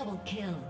double kill.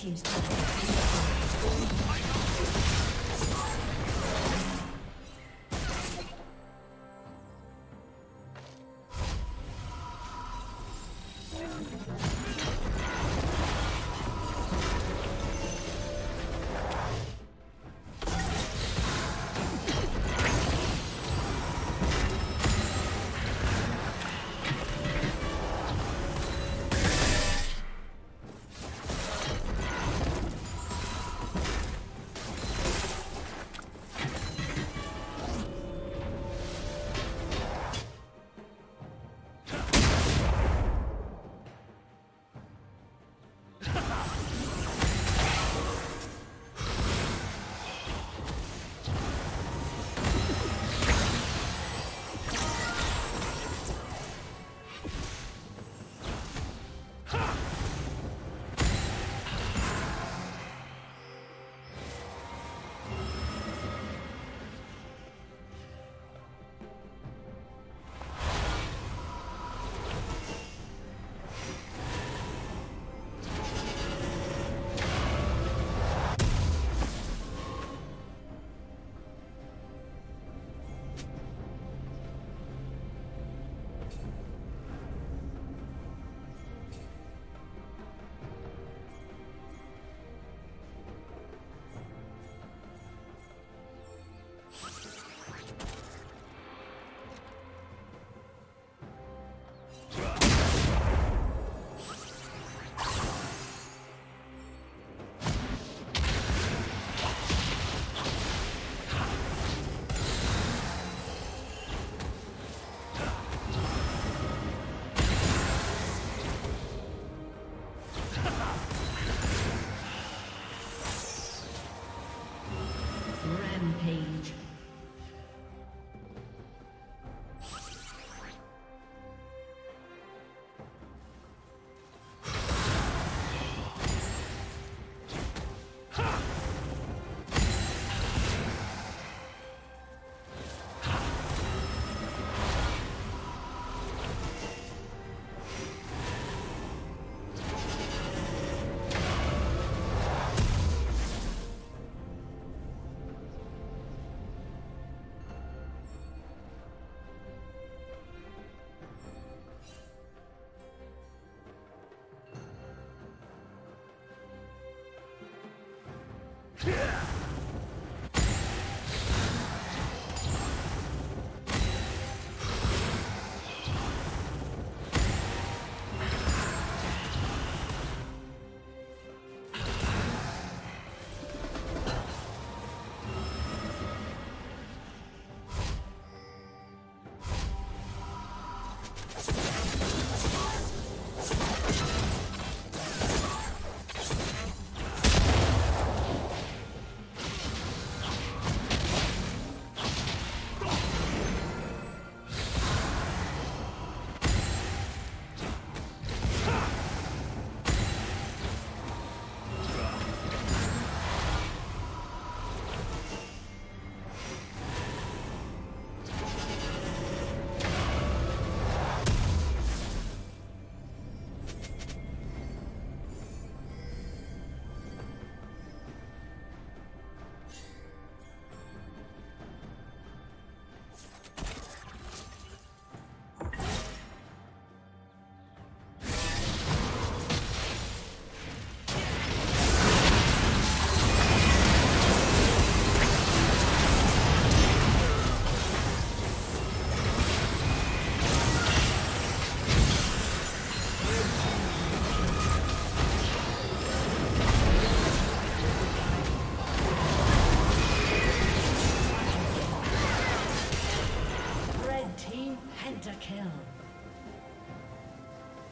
Team's Yeah!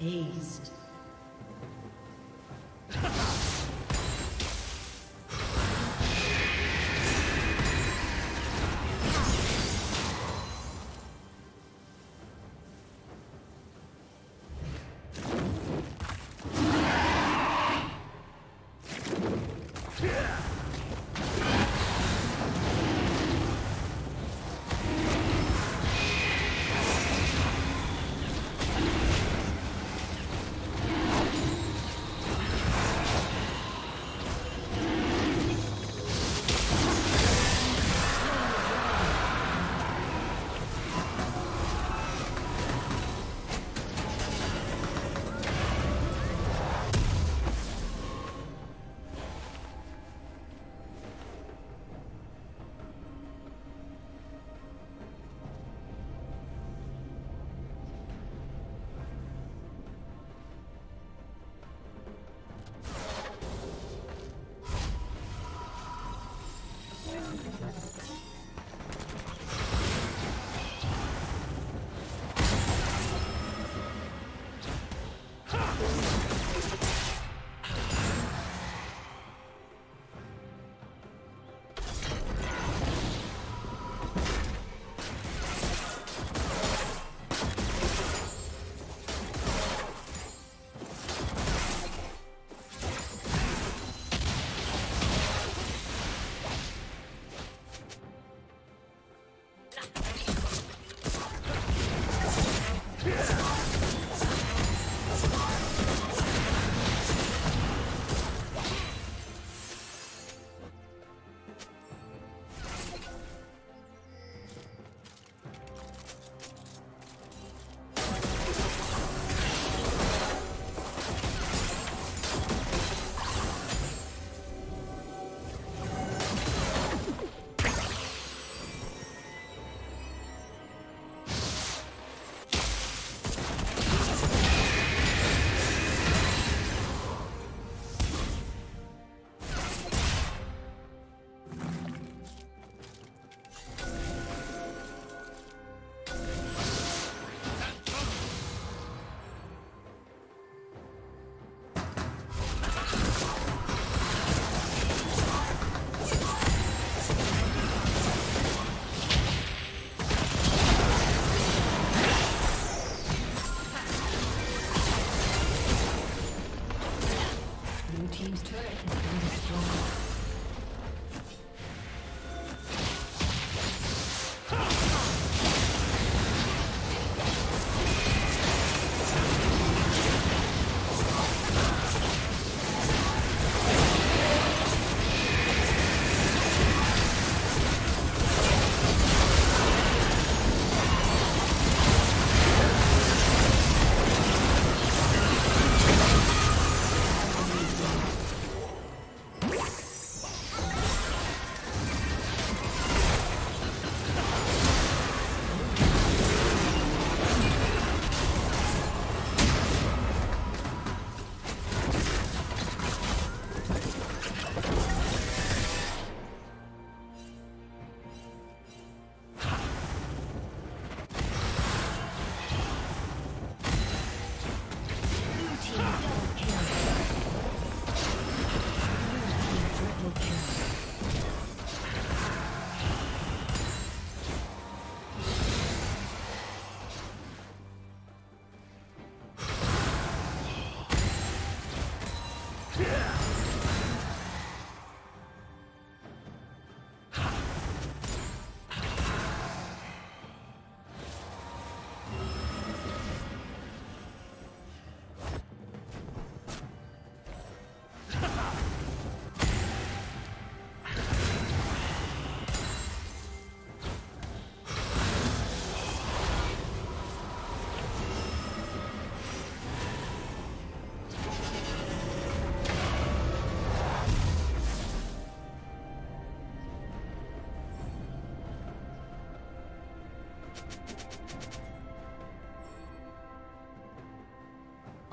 Aced.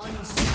Unseen.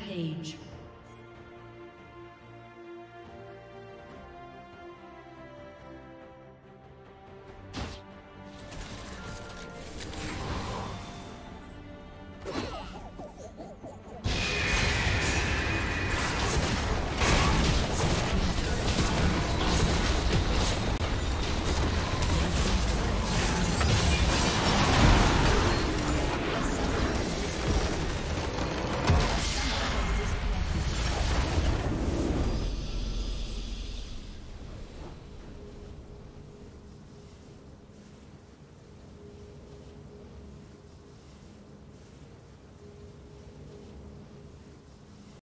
Rampage.